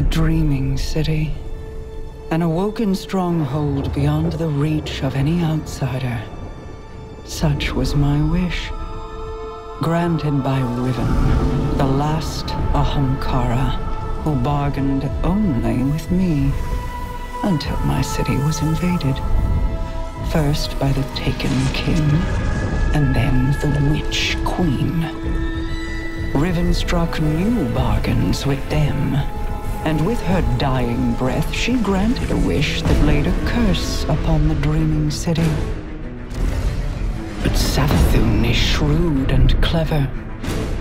The Dreaming City. An awoken stronghold beyond the reach of any outsider. Such was my wish. Granted by Riven, the last Ahamkara, who bargained only with me. Until my city was invaded. First by the Taken King, and then the Witch Queen. Riven struck new bargains with them, and with her dying breath, she granted a wish that laid a curse upon the Dreaming City. But Savathun is shrewd and clever.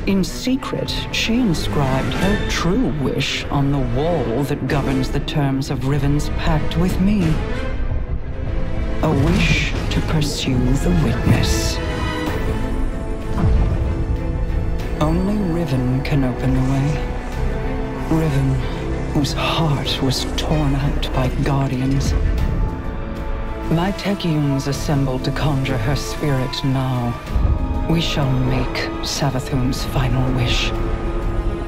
In secret, she inscribed her true wish on the wall that governs the terms of Riven's pact with me. A wish to pursue the witness. Only Riven can open the way. Riven, whose heart was torn out by guardians. My Techeuns assembled to conjure her spirit now. We shall make Savathun's final wish.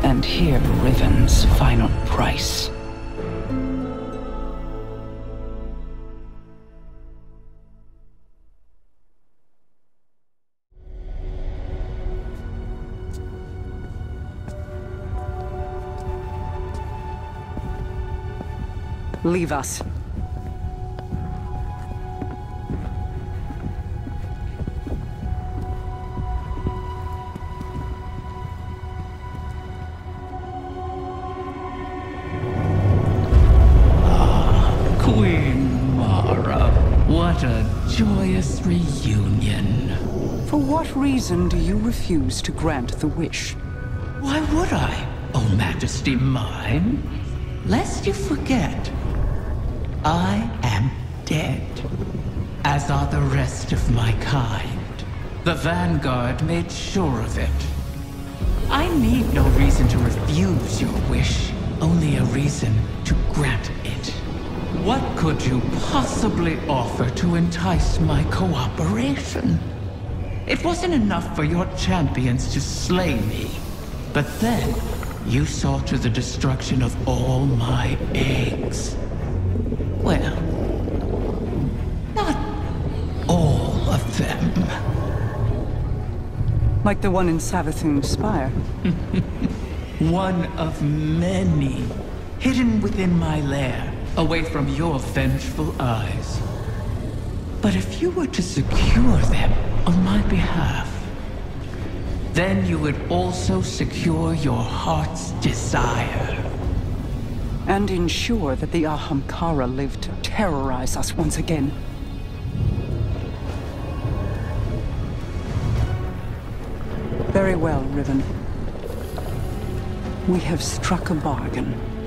And hear Riven's final price. Ah, For what reason do you refuse to grant the wish? Why would I, O Majesty mine? Lest you forget, I am dead, as are the rest of my kind. The Vanguard made sure of it. I need no reason to refuse your wish, only a reason to grant it. What could you possibly offer to entice my cooperation? It wasn't enough for your champions to slay me, but then you saw to the destruction of all my eggs. Well, not all of them. Like the one in Savathun's spire? One of many, hidden within my lair, away from your vengeful eyes. But if you were to secure them on my behalf, then you would also secure your heart's desire. And ensure that the Ahamkara live to terrorize us once again. Very well, Riven. We have struck a bargain.